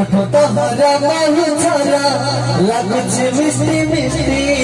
উঠো তাহারা মানু ছাড়া লাগছে মিষ্টি মিষ্টি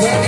Garibu